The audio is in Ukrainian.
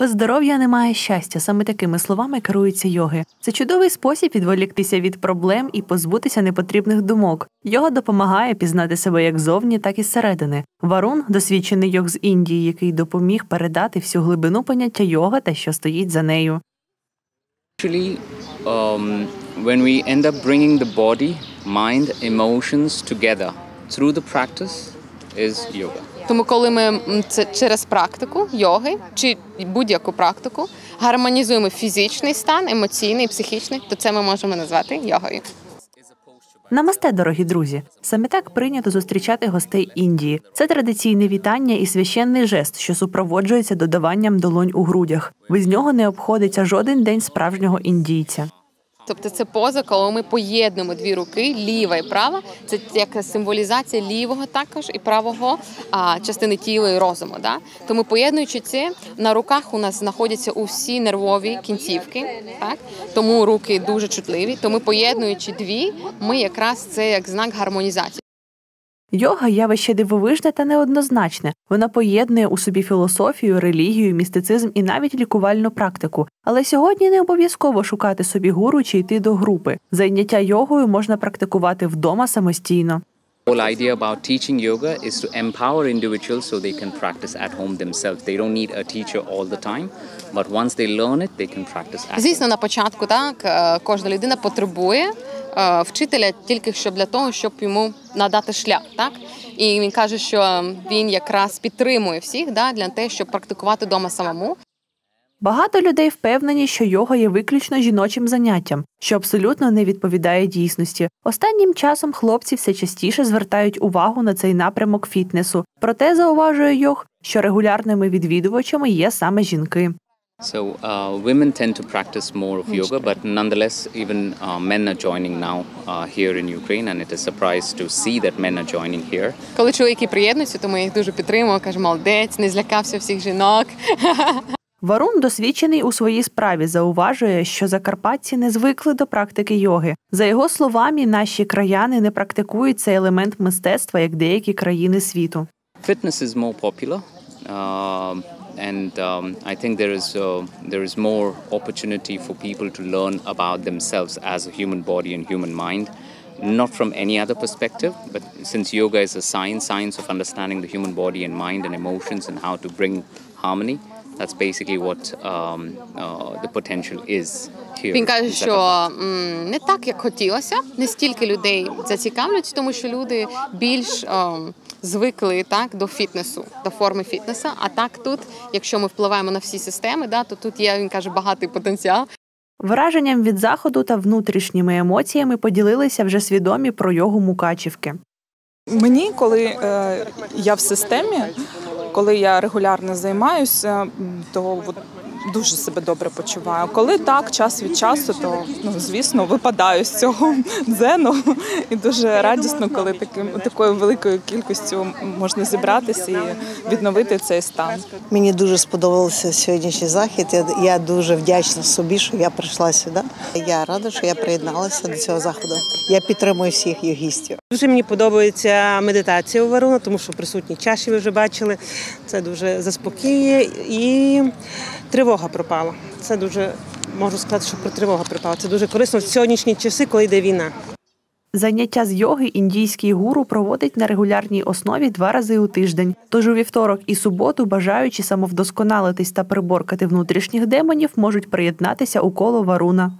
Без здоров'я немає щастя. Саме такими словами керуються йоги. Це чудовий спосіб відволіктися від проблем і позбутися непотрібних думок. Йога допомагає пізнати себе як зовні, так і зсередини. Варун досвідчений йог з Індії, який допоміг передати всю глибину поняття йога та що стоїть за нею. Actually, um, when we end up bringing the body, mind, emotions together through the practice, is yoga. Тому, коли ми це через практику йоги чи будь-яку практику гармонізуємо фізичний стан, емоційний, психічний, то це ми можемо назвати йогою. Намасте, дорогі друзі. Саме так прийнято зустрічати гостей Індії. Це традиційне вітання і священний жест, що супроводжується додаванням долонь у грудях. Без нього не обходиться жоден день справжнього індійця. Тобто це поза, коли ми поєднуємо дві руки, ліва і права. Це як символізація лівого також і правого а, частини тіла і розуму. Да? Тому поєднуючи це, на руках у нас знаходяться усі нервові кінцівки. Так? Тому руки дуже чутливі. Тому поєднуючи дві, ми якраз це як знак гармонізації. Йога явище дивовижне та неоднозначне. Вона поєднує у собі філософію, релігію, містицизм і навіть лікувальну практику. Але сьогодні не обов'язково шукати собі гуру чи йти до групи. Зайняття йогою можна практикувати вдома самостійно. Whole idea about teaching yoga is to empower individuals so they can practice at home themselves. They don't need a teacher all the time, but once they learn it, they can practice at Звісно, home. На початку так е, кожна людина потребує е, вчителя тільки щоб для того, щоб йому надати шлях. Так і він каже, що він якраз підтримує всіх да, для того, щоб практикувати вдома самому. Багато людей впевнені, що йога є виключно жіночим заняттям, що абсолютно не відповідає дійсності. Останнім часом хлопці все частіше звертають увагу на цей напрямок фітнесу. Проте зауважує йог, що регулярними відвідувачами є саме жінки. So uh, women tend to practice more of yoga, but nonetheless, even uh, men are joining now uh, here in Ukraine, and it is surprise to see that men are joining here. Коли чоловіки приєднуються, то ми їх дуже підтримуємо. Каже, молодець, не злякався всіх жінок. Варун, досвідчений у своїй справі, зауважує, що закарпатці не звикли до практики йоги. За його словами, наші краяни не практикують цей елемент мистецтва як деякі країни світу. Fitness is more popular, um, and um, I think there is uh, there is more opportunity for people to learn about themselves as a human body and human mind, not from any other perspective, but since yoga is a science, science of understanding the human body and mind and emotions and how to bring harmony. That's basically what um, uh, the potential is here. Він каже, що м, не так, як хотілося, не стільки людей зацікавлюються, тому що люди більш ем, звикли так до фітнесу, до форми фітнесу. А так тут, якщо ми впливаємо на всі системи, да, то тут є він каже багатий потенціал. Враженням від заходу та внутрішніми емоціями поділилися вже свідомі про йогу Мукачівки. Мені, коли е, я в системі, коли я регулярно займаюся, то дуже себе добре почуваю. Коли так, час від часу, то ну звісно випадаю з цього дзену. І дуже радісно, коли таким такою великою кількістю можна зібратися і відновити цей стан. Мені дуже сподобався сьогоднішній захід. Я, я дуже вдячна собі, що я прийшла сюди. Я рада, що я приєдналася до цього заходу. Я підтримую всіх йогістів. Дуже мені подобається медитація у Варуна, тому що присутні чаші ви вже бачили. Це дуже заспокоює і тривога пропала. Це дуже можу сказати, що про тривога пропала. Це дуже корисно в сьогоднішні часи, коли йде війна. Заняття з йоги індійський гуру проводить на регулярній основі два рази у тиждень. Тож у вівторок і суботу бажаючі самовдосконалитись та приборкати внутрішніх демонів можуть приєднатися у коло варуна.